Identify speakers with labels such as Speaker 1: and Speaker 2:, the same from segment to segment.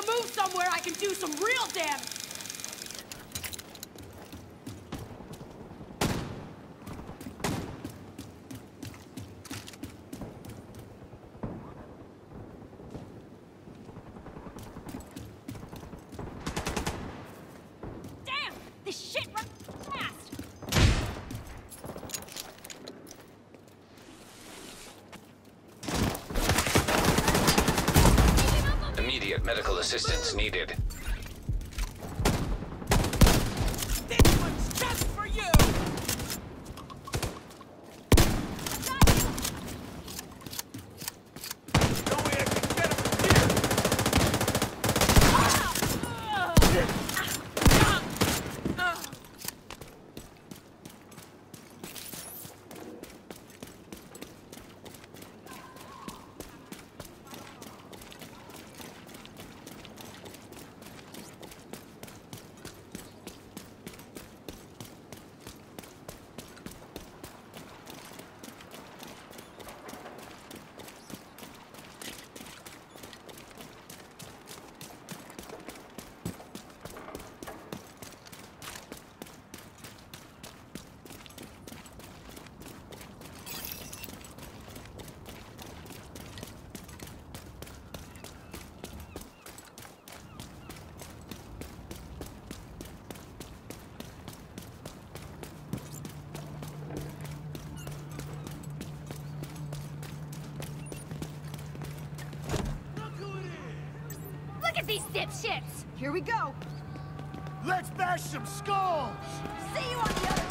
Speaker 1: to move somewhere I can do some real damage.
Speaker 2: these dipshits!
Speaker 3: Here we go!
Speaker 4: Let's bash some skulls!
Speaker 3: See you on the other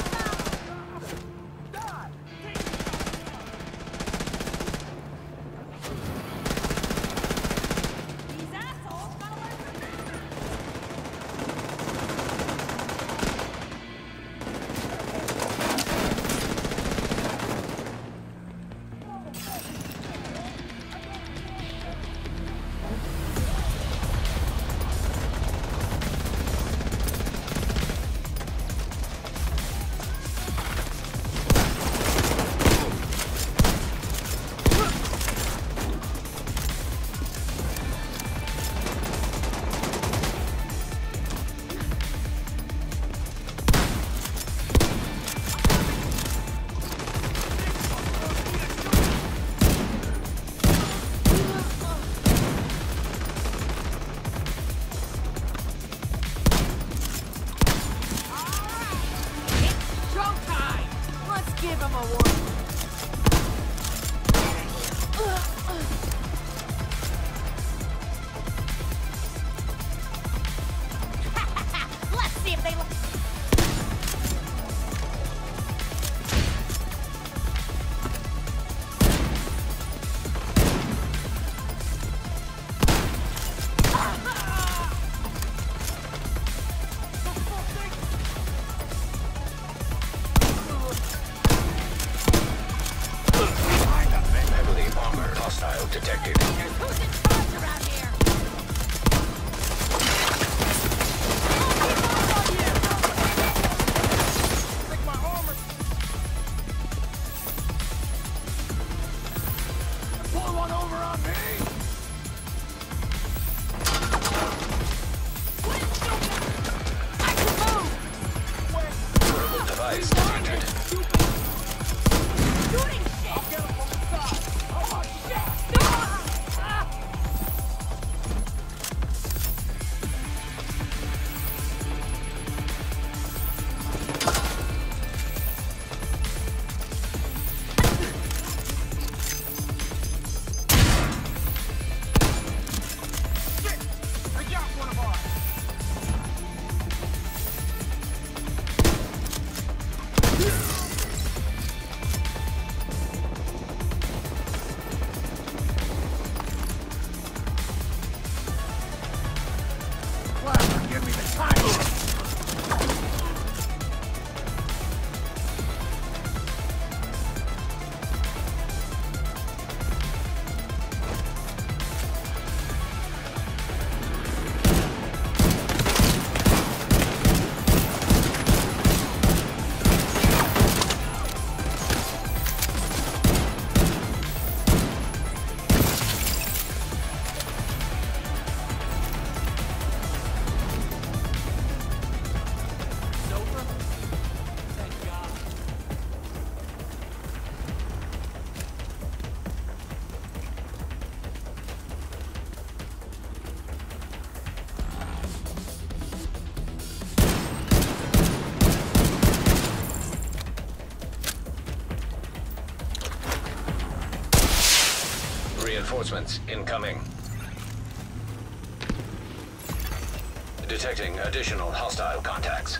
Speaker 5: Reinforcements incoming. Detecting additional hostile contacts.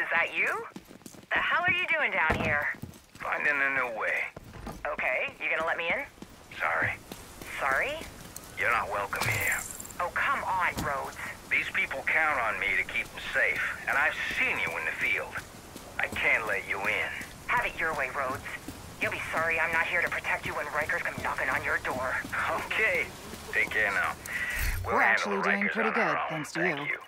Speaker 6: that you? The hell are you doing down here?
Speaker 7: Finding a new way.
Speaker 6: Okay, you gonna let me in?
Speaker 7: Sorry.
Speaker 6: Sorry?
Speaker 7: You're not welcome here.
Speaker 6: Oh, come on, Rhodes.
Speaker 7: These people count on me to keep them safe, and I've seen you in the field. I can't let you in.
Speaker 6: Have it your way, Rhodes. You'll be sorry I'm not here to protect you when Rikers come knocking on your door.
Speaker 7: Okay. Take care now. We'll
Speaker 8: We're actually doing pretty good, thanks to
Speaker 7: Thank
Speaker 8: you.
Speaker 7: you.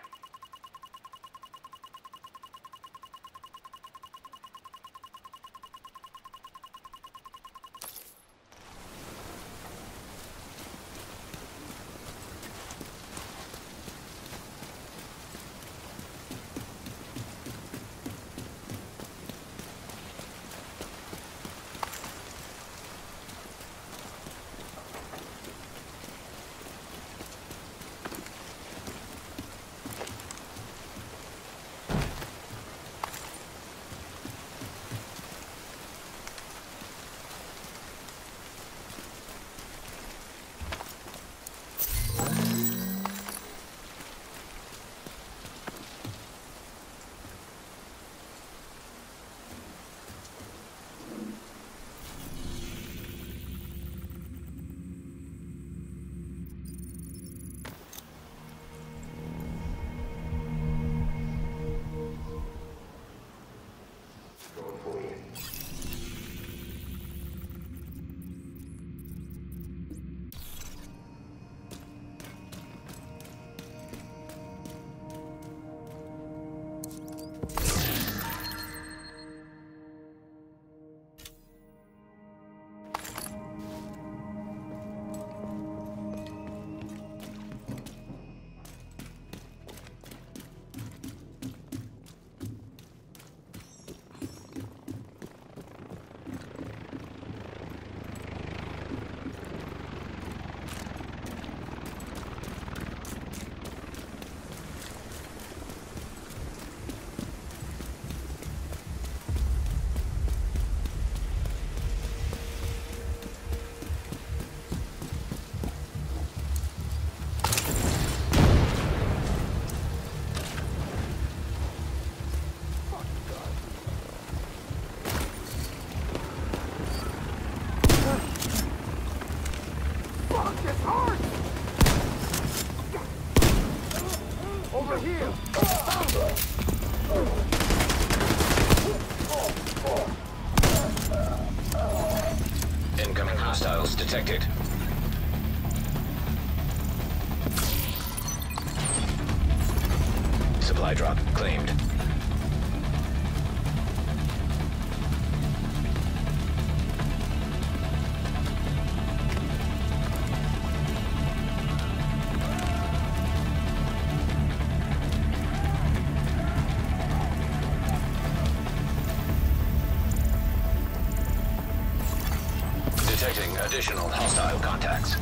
Speaker 5: Additional hostile contacts.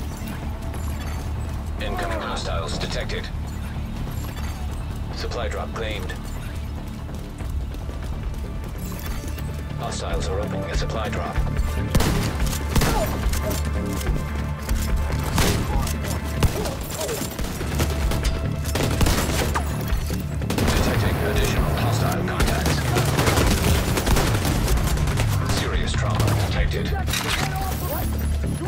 Speaker 5: Incoming hostiles detected. Supply drop claimed. Hostiles are opening a supply drop. Detecting additional hostile contacts. Serious trauma detected.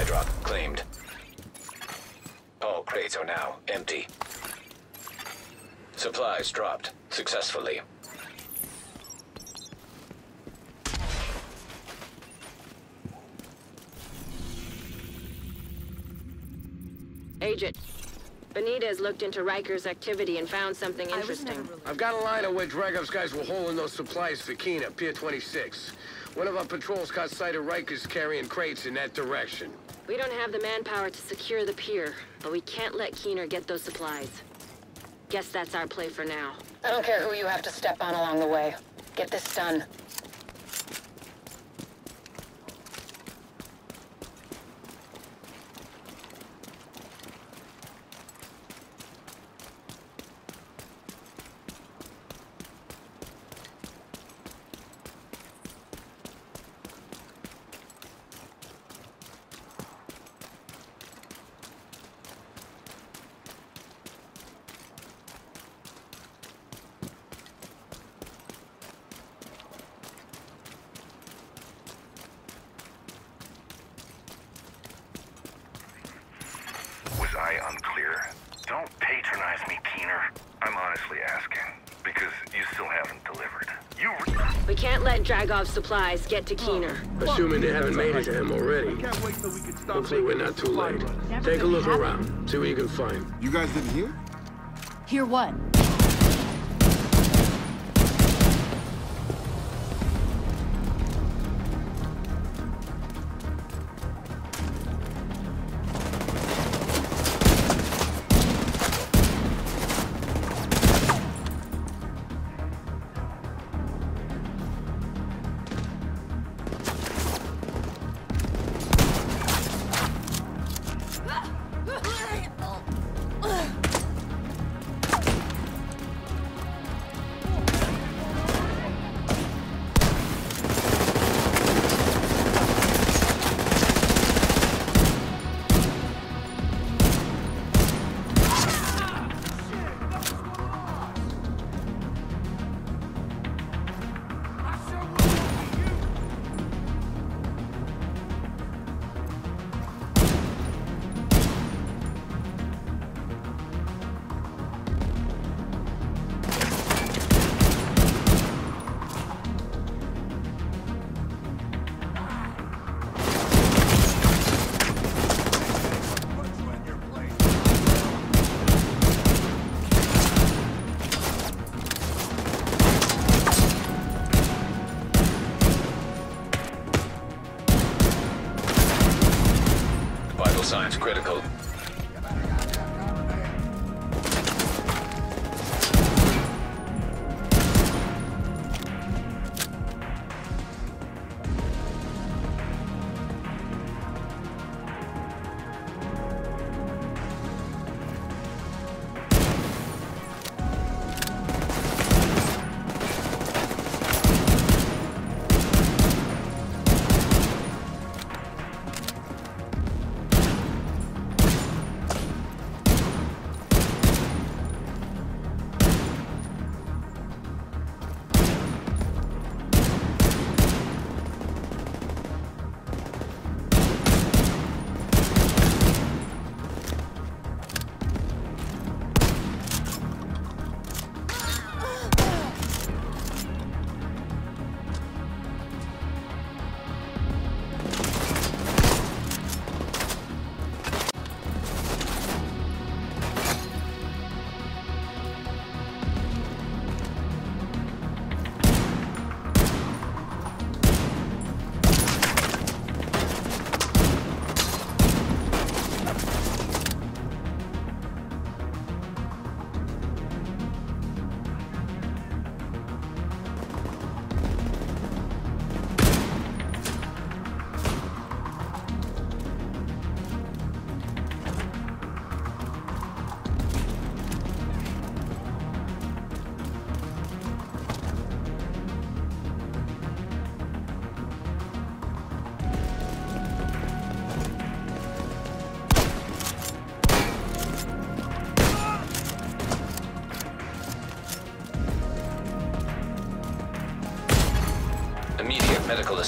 Speaker 5: Supply drop claimed. All crates are now empty. Supplies dropped successfully.
Speaker 8: Agent, Benitez looked into Riker's activity and found something interesting.
Speaker 9: I've got a line on where Dragov's guys were hauling those supplies for Keener, Pier 26. One of our patrols caught sight of Rikers carrying crates in that direction.
Speaker 8: We don't have the manpower to secure the pier, but we can't let Keener get those supplies. Guess that's our play for now.
Speaker 10: I don't care who you have to step on along the way. Get this done.
Speaker 7: Was I unclear? Don't patronize me, Keener. I'm honestly asking, because you still haven't delivered. You re-
Speaker 8: We can't let Dragov's supplies get to Keener.
Speaker 9: Assuming they haven't made it to him already.
Speaker 4: Can't wait till we can stop
Speaker 9: Hopefully we're not too late. Take a look around. See what you can find.
Speaker 11: You guys didn't hear?
Speaker 1: Hear what?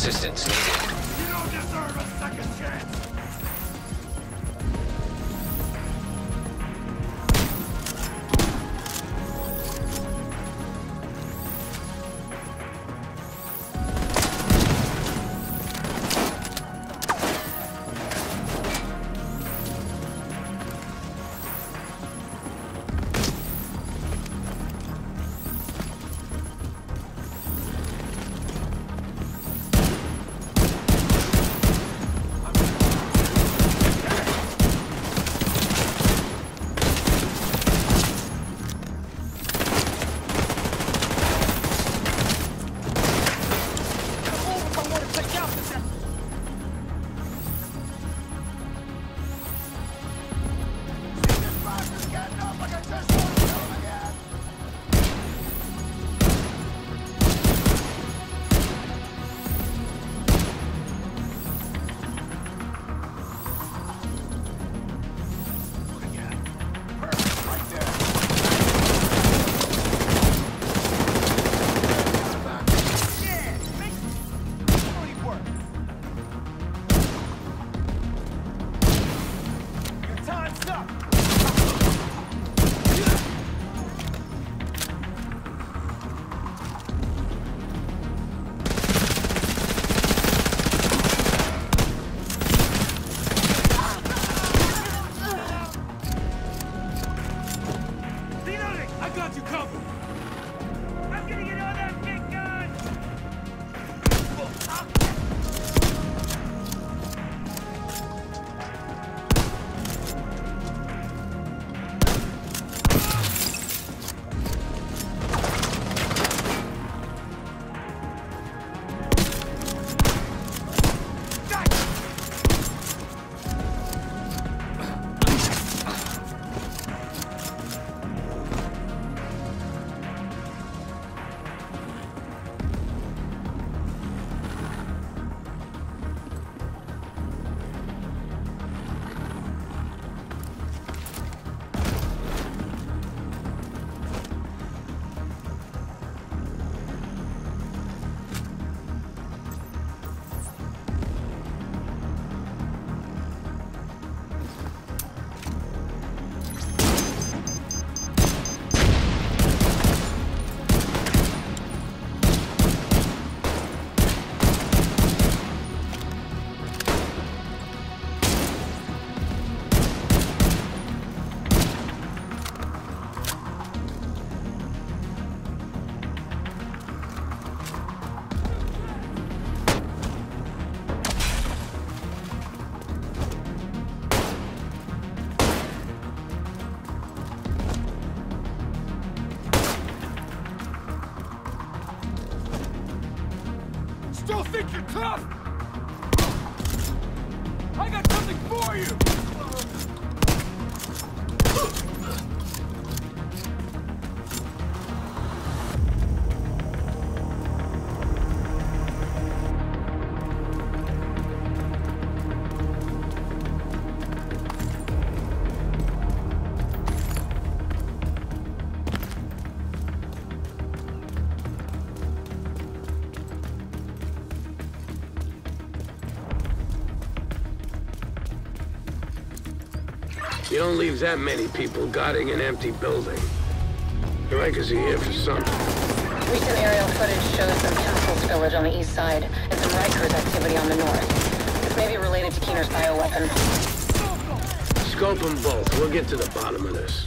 Speaker 1: Assistance.
Speaker 12: Don't
Speaker 9: leave that many people guarding an empty building. The Rikers are here for something.
Speaker 10: Recent aerial footage shows some Castles Village on the east side and some Rikers activity on the north. This may be related to Keener's bioweapon.
Speaker 9: Scope them both. We'll get to the bottom of this.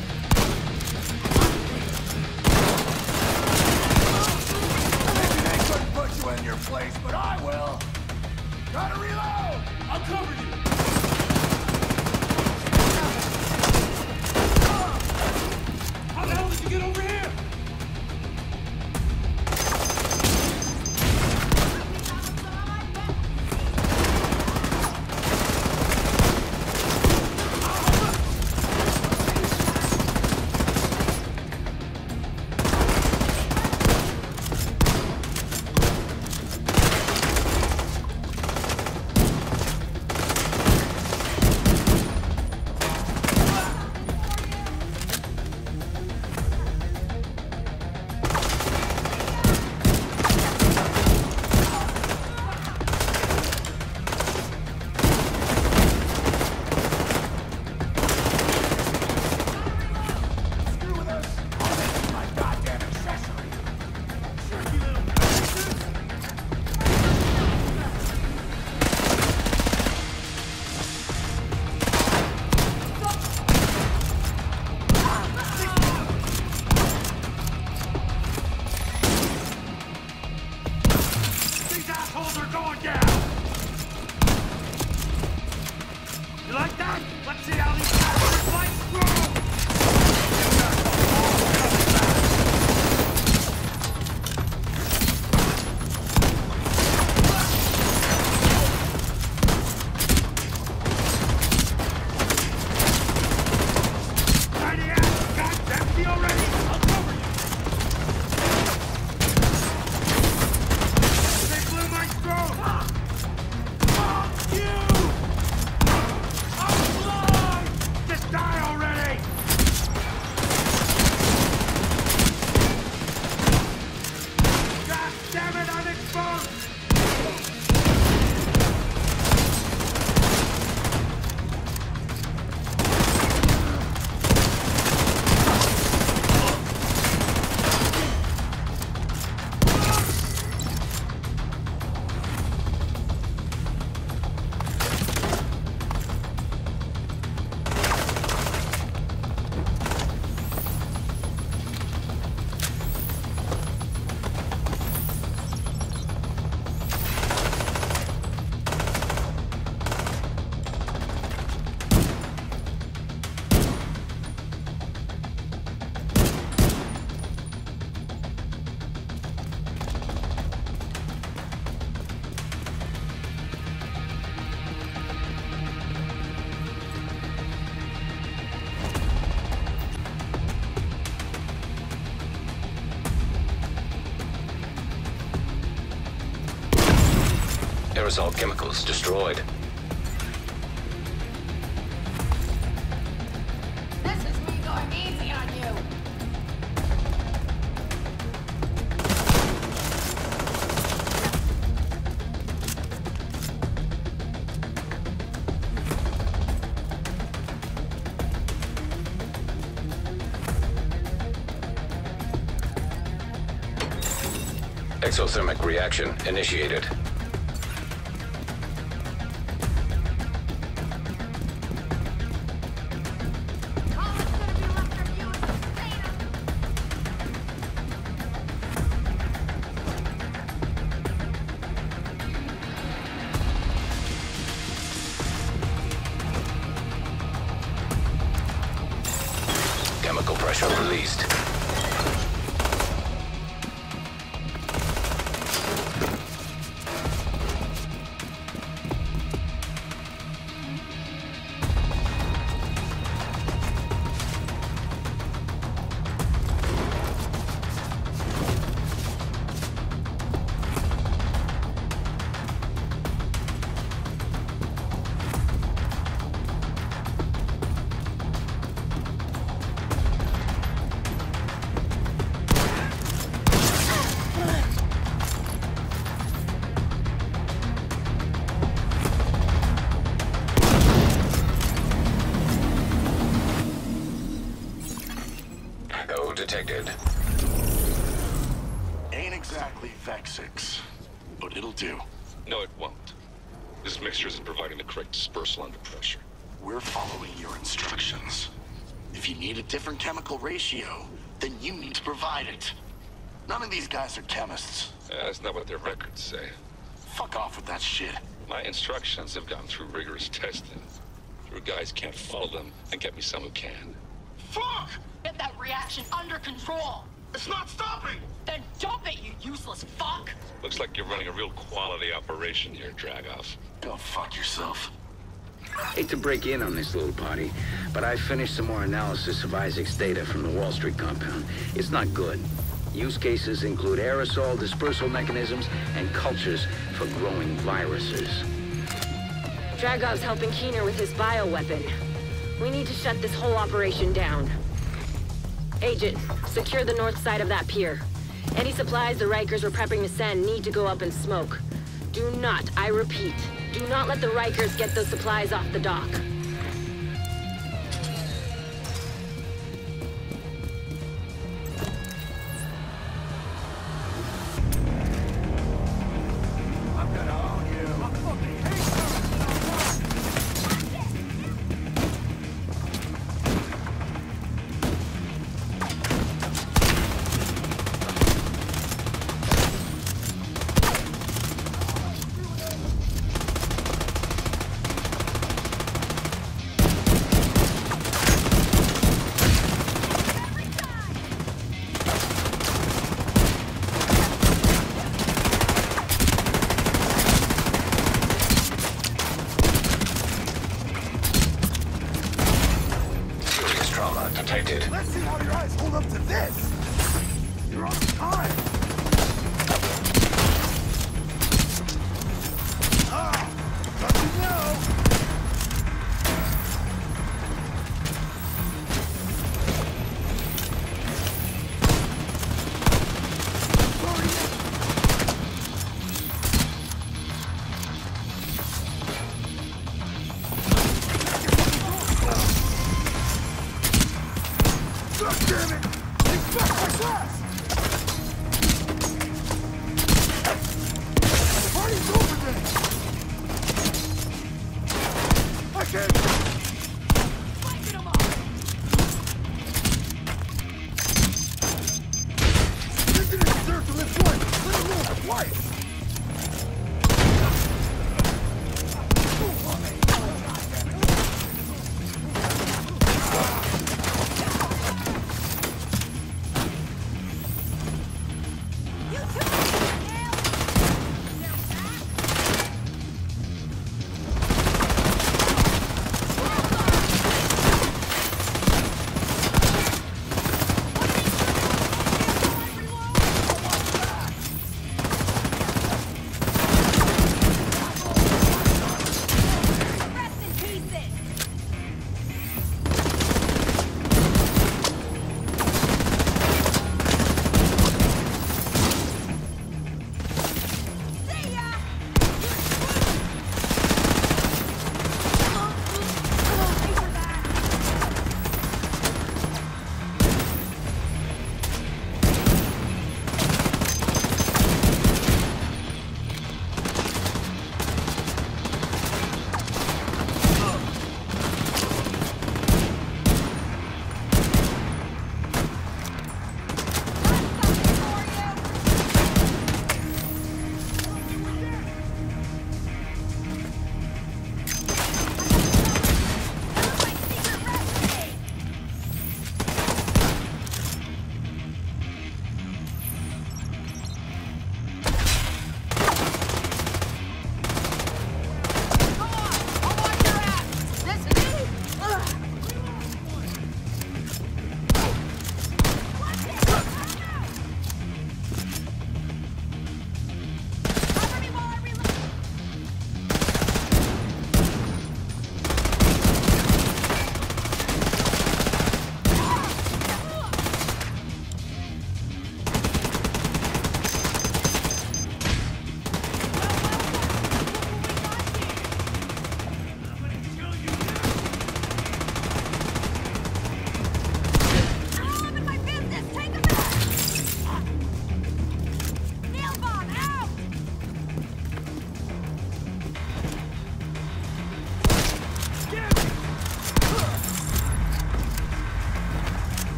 Speaker 5: aerosol chemicals destroyed.
Speaker 2: This is me going easy on you.
Speaker 5: Exothermic reaction initiated. Pressure released.
Speaker 7: Guys are chemists.
Speaker 11: Uh, that's not what their records say.
Speaker 7: Fuck off with that shit.
Speaker 11: My instructions have gone through rigorous testing. Your guys can't follow them, and get me some who can.
Speaker 7: Fuck!
Speaker 2: Get that reaction under control.
Speaker 7: It's not stopping!
Speaker 2: Then dump it, you useless fuck.
Speaker 11: Looks like you're running a real quality operation here, Dragov.
Speaker 7: Go fuck yourself.
Speaker 13: Hate to break in on this little party, but I finished some more analysis of Isaac's data from the Wall Street compound. It's not good. Use cases include aerosol dispersal mechanisms and cultures for growing viruses.
Speaker 1: Dragov's helping Keener with his bioweapon. We need to shut this whole operation down. Agent, secure the north side of that pier. Any supplies the Rikers were prepping to send need to go up in smoke. Do not, I repeat, do not let the Rikers get those supplies off the dock.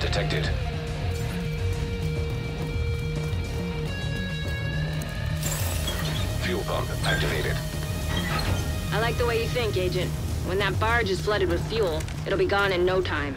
Speaker 14: Detected.
Speaker 5: Fuel pump activated.
Speaker 8: I like the way you think, Agent. When that barge is flooded with fuel, it'll be gone in no time.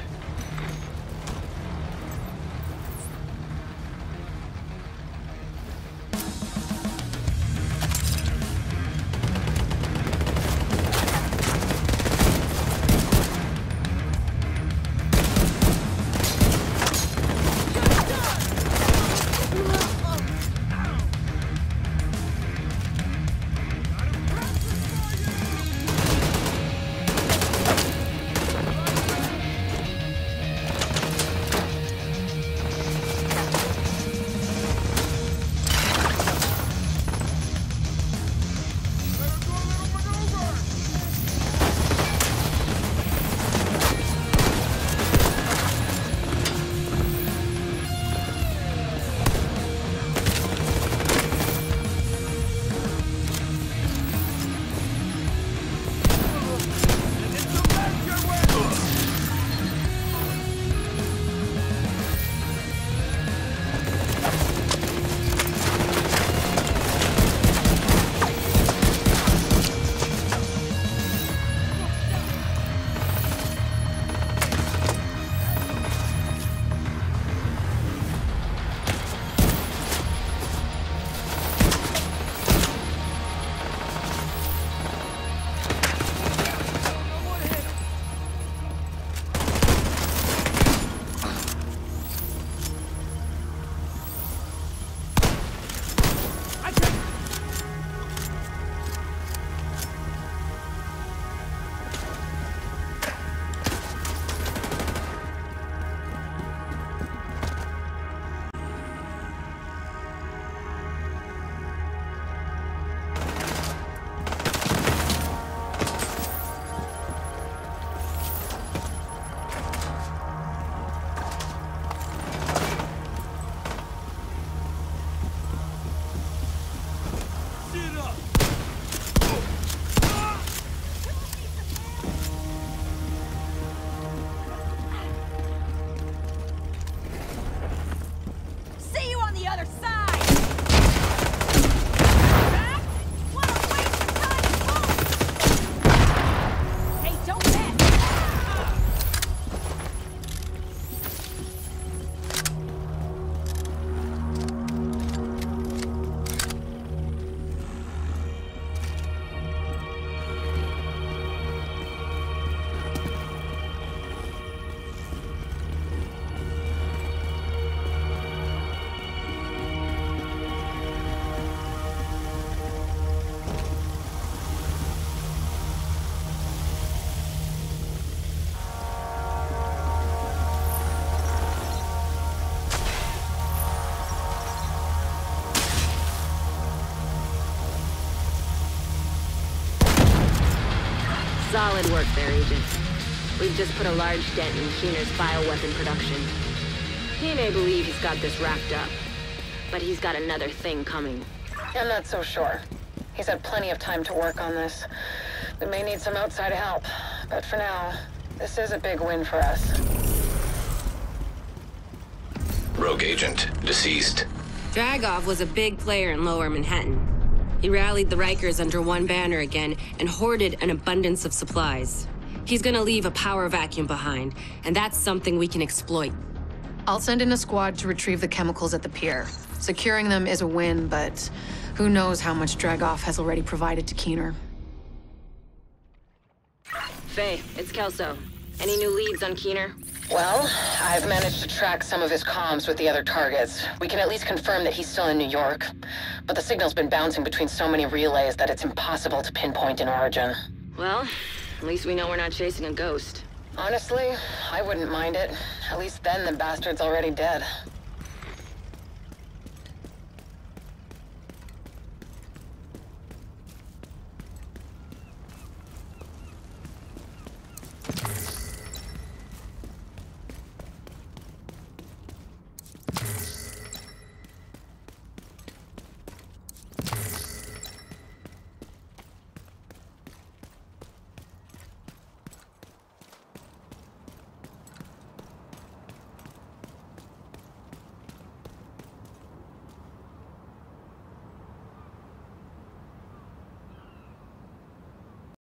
Speaker 8: Solid work there, Agent. We've just put a large dent in Keener's bioweapon production. He may believe he's got this wrapped up, but he's got another thing coming.
Speaker 10: I'm not so sure. He's had plenty of time to work on this. We may need some outside help, but for now, this is a big win for us.
Speaker 5: Rogue agent deceased.
Speaker 8: Dragov was a big player in Lower Manhattan. He rallied the Rikers under one banner again and hoarded an abundance of supplies. He's gonna leave a power vacuum behind, and that's something we can exploit.
Speaker 15: I'll send in a squad to retrieve the chemicals at the pier. Securing them is a win, but who knows how much Dragov has already provided to Keener.
Speaker 8: Faye, it's Kelso. Any new leads on Keener?
Speaker 10: Well, I've managed to track some of his comms with the other targets. We can at least confirm that he's still in New York. But the signal's been bouncing between so many relays that it's impossible to pinpoint an origin.
Speaker 8: Well, at least we know we're not chasing a ghost.
Speaker 10: Honestly, I wouldn't mind it. At least then the bastard's already dead.